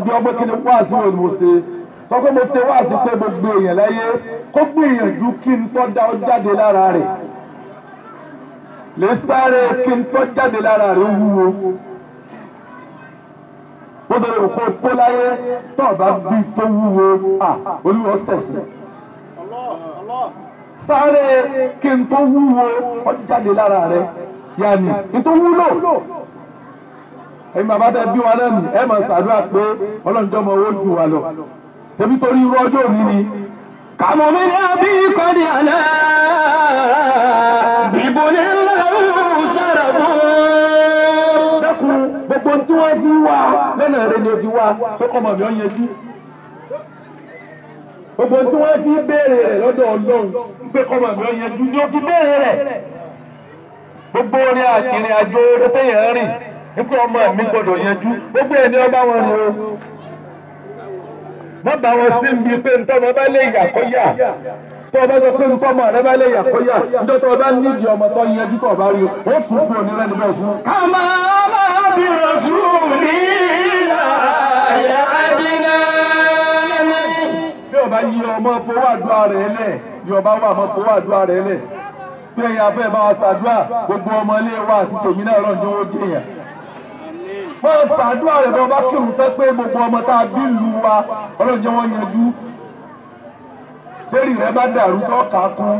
gbé ọgbẹ́ kí ni wáàsí wo ni mo ṣe? Sọ mo ṣe wáàsí pé gbogbo èèyàn láyé kó gbìyànjú kí n tọ́ da ọ jáde lára rẹ̀. Lè sáré kí n tọ́ jáde lára rẹ̀ wúwo. Ó bẹ̀rẹ̀ òkú tó láyé tó ọba bí tó wúwo à olúwa sẹ̀sẹ̀ sáré kí n tó wúwo ọ jáde lára rẹ̀. Yanni n tó wúlò ẹ̀yin bàbá tẹ bí wa nì ẹ máa ṣàdúrà pé ọlọ́njọ́ mọ owó jù wá lọ tẹ̀bí torí irú ọjọ́ òní ni. kàmú mi ní abí kọ́ni àná ìbò ní ńlá sára fún. dákun gbogbo tí wọ́n fi wá lọ́nà rẹ̀ ni fi wá pé kọ́mọ mi ò yanjú. gbogbo tí wọ́n fi béèrè rẹ̀ lọ́dọ̀ ọlọ́run pé kọ́mọ mi ò yanjú ni o fi béèrè rẹ̀. gbogbo orin àkìrìn àjò rẹ̀ rìn nípa ọmọ mi gbọ́dọ̀ yanjú. Gbogbo ẹni ọba wọn ni o. Wọ́n bá wọn sí ibi pé ntọ́mọ bá lè yà kó yà tó o bá sọ pé ntọ́mọ rẹ bá lè yà kó yà njọ́ tó o bá nídìí ọmọ tó yanjú tó o bá rí o. Ó tún fún òní rẹ níbẹ̀ fún. kàmá máa bí rasúlì láyé àdínà. bí o bá yí ọmọ fowó àdúrà rẹ lẹ̀ o bá wà ọmọ fowó àdúrà rẹ lẹ̀. Bí ẹ̀yin afẹ́ bá wa ṣàdúrà gbogbo ọmọ ilé wa àti tèmi náà rọ̀ ní owó jẹyàn wọ́n ṣàdúrà rẹ̀ bọ́ bá kírun tẹ́ pé gbogbo ọmọ tá a bí lu wa ọlọ́run jẹ́ wọ́n yanjú. Bẹ́ẹ̀rì rẹ̀ bá dàrú tó kà á kún.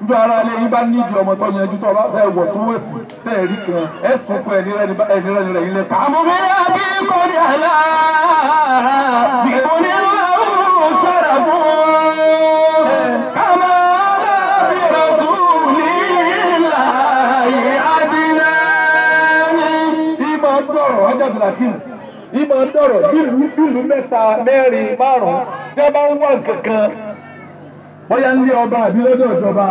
Níjọ ara ilé yín bá nídìí ọmọ tó yanjú tó bá fẹ́ wọ̀ tó wẹ̀sì bẹ́ẹ̀ rí kan ẹ̀ sùn fún ẹni rẹ̀ ẹni rẹ̀ ilẹ̀ ká. kàmú mi ní àná ìbò ní ńlá dọ̀rọ̀ ọjà bìlàkì. Ìmọ̀ ń dọ̀rọ̀ bílù bílù mẹ́ta mẹ́rin márùn-ún tí wọ́n bá ń wá kankan. Bóyá ń lé ọba àbí lọ́dọ̀ ìjọba.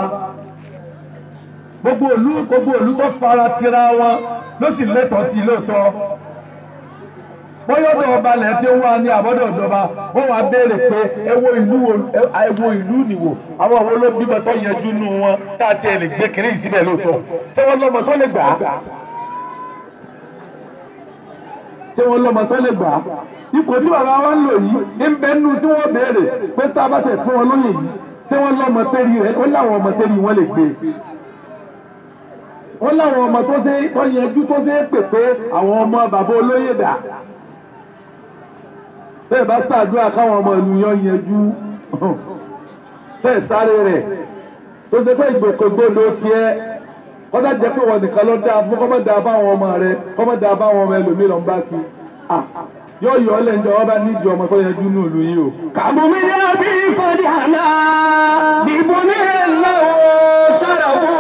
Gbogbo òlú gbogbo òlú tó fara tira wọn ló sì lẹ́tọ̀ọ́ sí lóòótọ́. Bóyá ọ̀dọ̀ ọba lẹ̀ tí ń wá ní àbọ̀dọ̀ ìjọba, wọ́n wá béèrè pé ẹ wo ìlú wo ìlú nìwò. Àwọn àwọn olóbímọ tó yẹjú nù wọn tá a tiẹ̀ lè gbé kiri ìsíbẹ̀ lóòótọ́. Ṣé wọ́n tó lè gbà á? Ṣé wọn lọmọ tó lè gbà á. Ipò tí bàbá wa ń lò yìí ń bẹ nínú tí wọn béèrè pé tá a bá tẹ fún wọn lóyè yìí ṣé wọn lọmọ tẹrí rẹ? Ó láwọn ọmọ tẹrí wọn lè gbé. Wọn láwọn ọmọ tó ṣe tó yẹjú tó ṣe pè pé àwọn ọmọ bàbá olóyè dà. Bẹ́ẹ̀ bá ṣàdúrà káwọn ọmọ ìlú yan yẹjú. Bẹ́ẹ̀ sáré rẹ̀. Tó ṣe pé ìgbòkègbodò tiẹ̀ kọ́dà jẹ́ pé wọn nìkan ló dáa fún kọ́mọ́ dáa fáwọn ọmọ rẹ kọ́mọ́ dáa fáwọn ọmọ ẹlòmíì lọ́n bá kí yóò yọ ọ́ lẹ́njọ́ wọn bá nídìí ọmọ tó yẹjú ní ìlú yìí o. kàmú mi ní abí kọ́ni àná ìbò ní ńlá sára fún.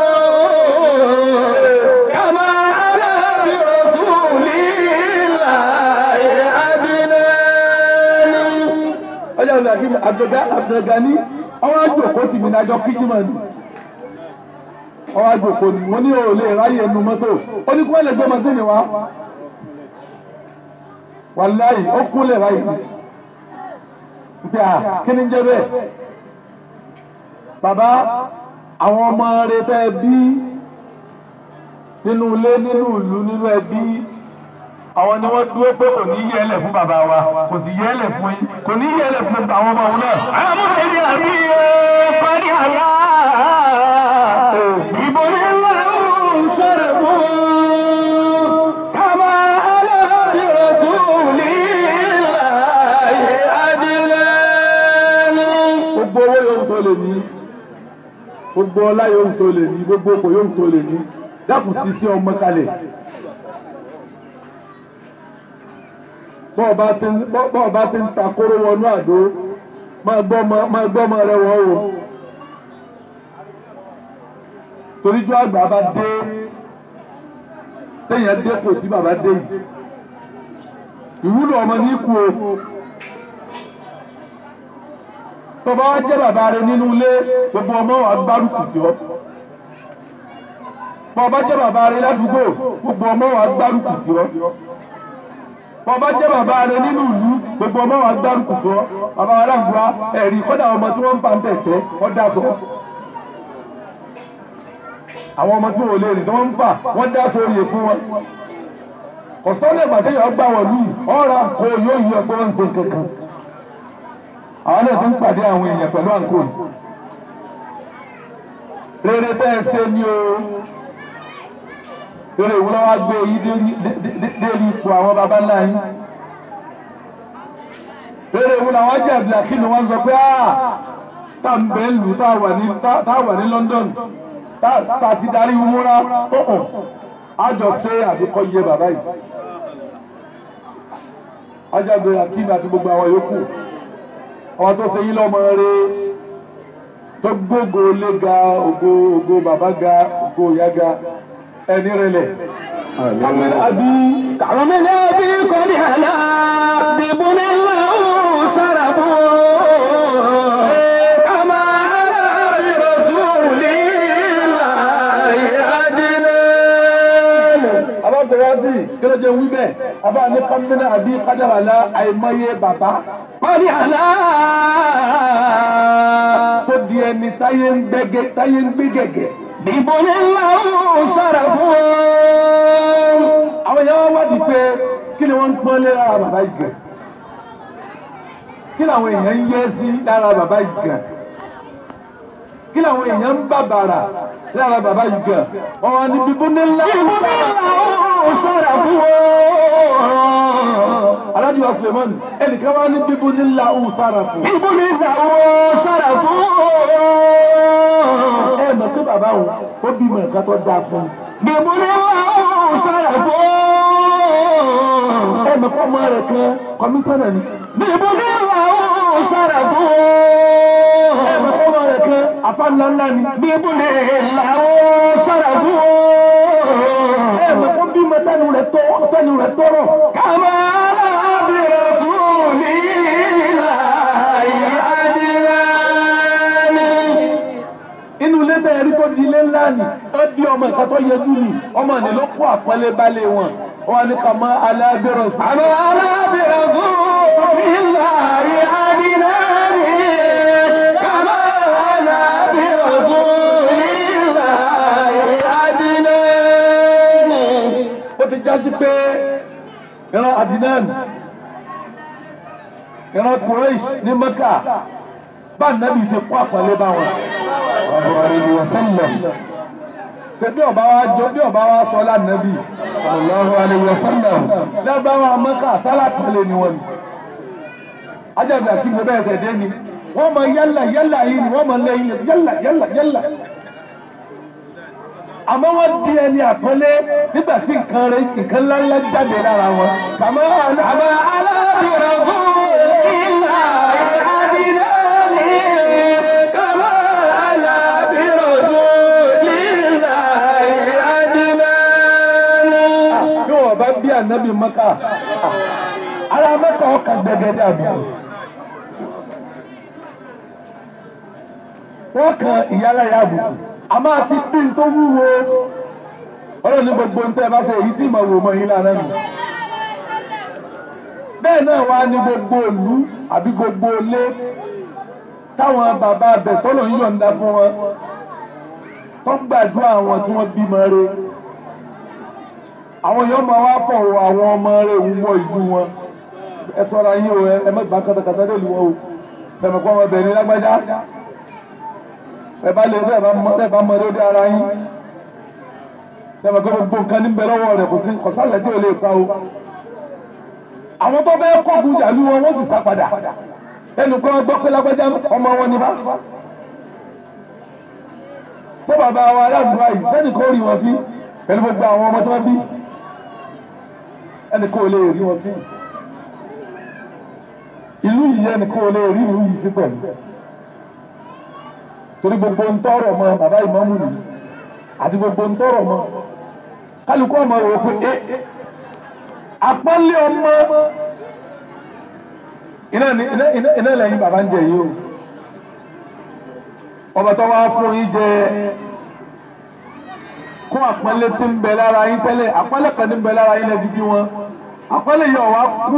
kàmá alábí rasúlì láyé àdínà. ọjọ́ ìlú àti Abdulgani ọwọ́ àjòkó kíjìmọ̀ ni ọwọ́ àjòkó ni mo ní o lè ráyè nu mọ́tò. Ó ní kí wọ́n lè gbé mọ́tò wá wàláyì ó kúnlẹ̀ ráyè nti à kí ni jẹ́ bẹ́ẹ̀? Bàbá àwọn ọmọ rẹ tẹ́ bí nínú ilé nínú ìlú nínú ẹbí àwọn ni wọ́n dúró pé kò ní yẹ ẹlẹ̀ fún bàbá wa. Kò sì yẹ ẹlẹ̀ fún yín. Kò ní yẹ ẹlẹ̀ fún àwọn ọmọ òun náà. àmú èdè àbí? kọ́ni gbogbo ọlá yòówù tó lè ní gbogbo okò yòówù tó lè ní dákun sí sí ọmọ kalẹ̀. bọ́ọ̀ bá ti ń ta kóró wọnú àdó máa gbọ́ ọmọ rẹ wọ́n o. toríjọ àgbà bá dé téèyàn dé kò tí bàbá dé ìwúlò ọmọ ní kú o tọba wa jẹ́ bàbá rẹ nínú ilé gbogbo ọmọ wa gbárùkù tí ọ bọba jẹ́ bàbá rẹ ládùúgbò gbogbo ọmọ wa gbárùkù tí ọ bọba jẹ́ bàbá rẹ nínú ìlú gbogbo ọmọ wa gbárùkù tí ọ bàbá wa láǹgbá ẹ̀rí kọ́dà ọmọ tí wọ́n ń pa ń tẹ̀sẹ̀ wọ́n dàtọ̀ àwọn ọmọ tí wọ́n lè rìn tí wọ́n ń fà wọ́n dàtọ̀ oyè fún wọn. Ọ̀sọ́lẹ̀ ìgbàdéyà ọgbà wọ̀lú ọ̀rọ̀ àǹkó yóò yí ọgbọ́n ń ṣe kankan àwọn náà ti ń pàdé àwọn èèyàn pẹ̀lú àǹkó yìí rere bẹ́ẹ̀ ṣe ni o. Rere ìwúlọ́ wa gbé yí dérí ipò àwọn baba ńlá yín. Rere ìwúlọ́ àwọn jẹ̀bi àkínú wọn sọ pé tá à bẹ́ẹ̀ lù tá a wà ní London tá a ti darí wúmúra ọ̀hún àjọ ṣe àbíkọ́ yé bàbá yìí. Ajáde àkínú àti gbogbo àwọn yòókù àwọn tó ṣe yín lọ́mọ rẹ tó gbógo lé ga ògo ògo bàbá ga ògo ìyá ga ẹni rẹlẹ̀. àbí. kàmínà àbí kọ́ni àlá dìbò nílá ó sára abájọwádì kíló jẹ wí bẹ́ẹ̀ abá ní kàmínà àbí kájàrà la àìmọye bàbá. kọ́ni àlá. tó di ẹni táyé ń gbẹgẹ táyé ń gbé gẹ̀gẹ̀. dìbò nílá ó sára bò. àwọn èèyàn wá wádìí pé kí ni wọ́n ń pọ́n lé lára bàbá ìgẹ̀ kí làwọn èèyàn ń yẹ́ sí lára bàbá ìgẹ̀ kí làwọn èèyàn ń bàbàrà lára bàbá ìgẹ̀ wọ́n wá ní bíbú nílá dìbò nílá ó bò. alájú wa Suleiman ẹnìkan wá ní bíbú nílá ó sára fún dìbò nílá ó sára bò. ẹ mọ̀ pé bàbá òun ó bímọ nǹkan tó dáa fún un dìbò nílá ó sára bò. ẹ mọ̀ pé ọmọ rẹ̀ kan kọmíṣánná ni dìbò nílá ó sára bò. ẹ mọ̀ pé ọmọ rẹ̀ kan afáńlá ńlá ni dìbò nílá ó sára bò. ẹ mọ̀ pé bímọ tẹnu rẹ̀ tọ́ tẹnu rẹ̀ tọ́rọ̀. kàmá bí rasulillahi inú ilé tẹ ẹrí tó di ilé ńlá ni ó di ọmọ ìka tó yẹjú ni ọmọ kó àpọ́nlé balẹ̀ wọn wọn ní ká mọ alábẹ́rọ̀ sí. àmọ́ alábìrẹ̀kú ìran Adnan ìran Quraysh ní Mẹ́kà bá nàbì ṣe kó àpọ́nlé bá wọn. ọ̀rọ̀ àríwá sẹ́lẹ̀. ṣe bí ọba wa jọ bí ọba wa sọ lánàbì alaihi wasallam. lẹ́gbàá Mẹ́kà sálàtàlẹ̀ ni wọ́n ni. ajáde àti ìwé bẹ́ẹ̀ ṣẹ̀dé ni wọ́n mọ yálà yálà yìí ni wọ́n mọ lẹ́yìn yálà yálà yálà. Àmọ́ wọ́n di ẹni àpọ́nlé nígbà tí nǹkan rẹ̀ nǹkan ńláńlá jáde lára wọn. kàmá àmọ́ alábìrẹ̀kú ìlàyé adínàní kàmá alábìrẹ̀kú ìlàyé adínàní. bí wọ́n bá bí ànábì Mẹ́kà ara Mẹ́kà ọkà gbẹgẹdẹ àbí. Wọ́n kan ìyára ya àbùkù. Àmọ́ àti bí n tó wúwo. Ọlọ́run ní gbogbo ń tẹ́ ẹ bá ṣe èyí tí ìmọ̀ wò mọ́ yín lára nù. bẹ́ẹ̀ náà wá ní gbogbo ìlú àbí gbogbo ilé táwọn bàbá abẹ sọ́lọ̀ ń yọ̀ǹda fún wọn. Tó ń gbàdúrà àwọn tí wọ́n bímọ rẹ̀ àwọn èèyàn máa wá fọ̀rọ̀ àwọn ọmọ rẹ̀ ń wọ ìlú wọn. Ẹ sọ́ra yín o ẹ má gbà kàtàkàtà lè lù wọ́n o. Tẹ̀mọ̀ kọ́ ọmọbìnrin lágbájá ẹ bá lè bẹ́ẹ̀ bá mọ bá lórí ara yín. Tẹ̀mọ̀ kọ́ gbogbo nǹkan níbẹ̀ lọ́wọ́ rẹ̀ kò sí kọ̀sálẹ̀ tí ò lè pa o. Àwọn tó bẹ́ẹ̀ kọ́kùn jàlú wọn wọ́n sì sá padà. Ẹnu kọ́ gbọ́ pé lágbájá ọmọ wọn ni bá. Tó bàbá wa aládùúgbò yìí sẹ́ni kò rí wọn sí pẹ̀lú gbogbo àwọn ọmọ tí wọ́n bí ẹnì kò lè rí wọn sí. Ìlú yìí ẹnì kò lè rí ìlú yìí sí pẹ̀lú torí gbogbo ń tọrọ mọ bàbá ìmọ̀mù nìyí àti gbogbo ń tọrọ mọ. Kálukú ọmọ rẹ pé ẹ àpọ́nlé ọmọ. Iná iná lẹ́yìn bàbá ń jẹ yìí o. Ọba tó wá fún yín jẹ. Kún àpọ́nlé tí ń bẹ lára yín tẹ́lẹ̀ àpọ́nlé kan ní ń bẹ lára yín lẹ́bi bí wọn. Àpọ́nlé yìí ọ̀wá kú.